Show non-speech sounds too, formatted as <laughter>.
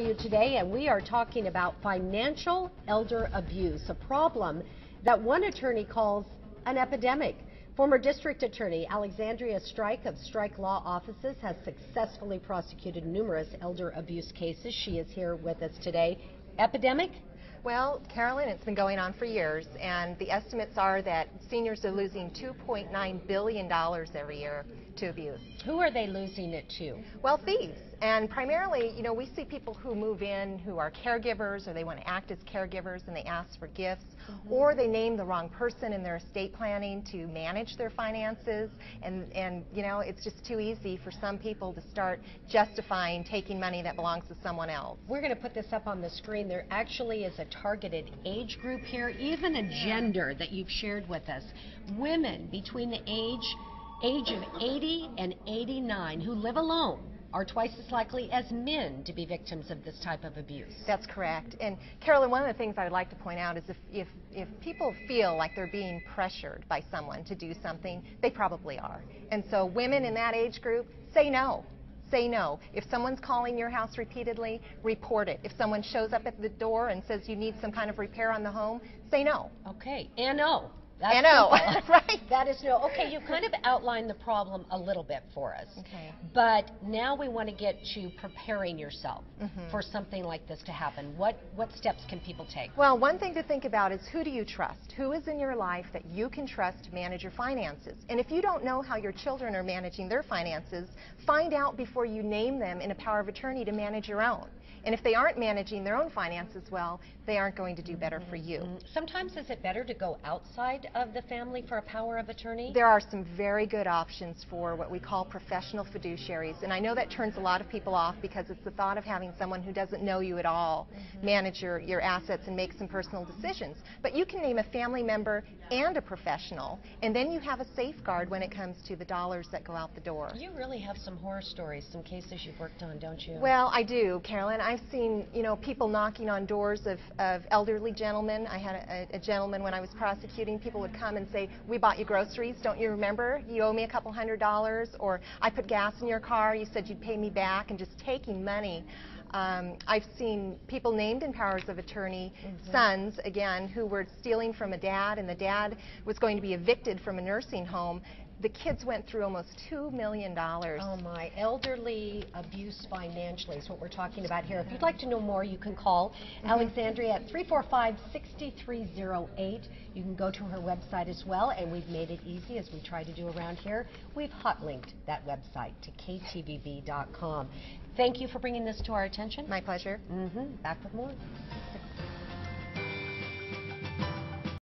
you today, and we are talking about financial elder abuse, a problem that one attorney calls an epidemic. Former District Attorney Alexandria Strike of Strike Law Offices has successfully prosecuted numerous elder abuse cases. She is here with us today. Epidemic? Well, Carolyn, it's been going on for years, and the estimates are that seniors are losing $2.9 billion every year to abuse. Who are they losing it to? Well, thieves. And primarily, you know, we see people who move in who are caregivers or they want to act as caregivers and they ask for gifts mm -hmm. or they name the wrong person in their estate planning to manage their finances and and you know, it's just too easy for some people to start justifying taking money that belongs to someone else. We're going to put this up on the screen. There actually is a targeted age group here, even a gender that you've shared with us. Women between the age age of 80 and 89 who live alone are twice as likely as men to be victims of this type of abuse. That's correct. And Carolyn, one of the things I would like to point out is if, if, if people feel like they're being pressured by someone to do something, they probably are. And so women in that age group, say no. Say no. If someone's calling your house repeatedly, report it. If someone shows up at the door and says you need some kind of repair on the home, say no. Okay. And no. That's I know, <laughs> right? That is no. Okay, you kind of outlined the problem a little bit for us. Okay. But now we want to get to preparing yourself mm -hmm. for something like this to happen. What what steps can people take? Well, one thing to think about is who do you trust? Who is in your life that you can trust to manage your finances? And if you don't know how your children are managing their finances, find out before you name them in a power of attorney to manage your own. And if they aren't managing their own finances well, they aren't going to do better for you. Mm-hmm. Sometimes is it better to go outside of the family for a power of attorney? There are some very good options for what we call professional fiduciaries. And I know that turns a lot of people off because it's the thought of having someone who doesn't know you at all mm -hmm. manage your, your assets and make some personal decisions. But you can name a family member and a professional, and then you have a safeguard when it comes to the dollars that go out the door. You really have some horror stories, some cases you've worked on, don't you? Well, I do, Carolyn. I've seen, you know, people knocking on doors of, of elderly gentlemen. I had a, a, gentleman when I was prosecuting, people would come and say, we bought you groceries, don't you remember? You owe me a couple hundred dollars, or I put gas in your car, you said you'd pay me back, and just taking money. Um, I've seen people named in powers of attorney, mm -hmm. sons, again, who were stealing from a dad, and the dad was going to be evicted from a nursing home, the kids went through almost $2 million. Oh my, elderly abuse financially is what we're talking about here. If you'd like to know more, you can call mm -hmm. Alexandria at 345-6308. You can go to her website as well, and we've made it easy as we try to do around here. We've hot linked that website to ktvb.com. Thank you for bringing this to our attention. My pleasure. Mm -hmm. Back with more.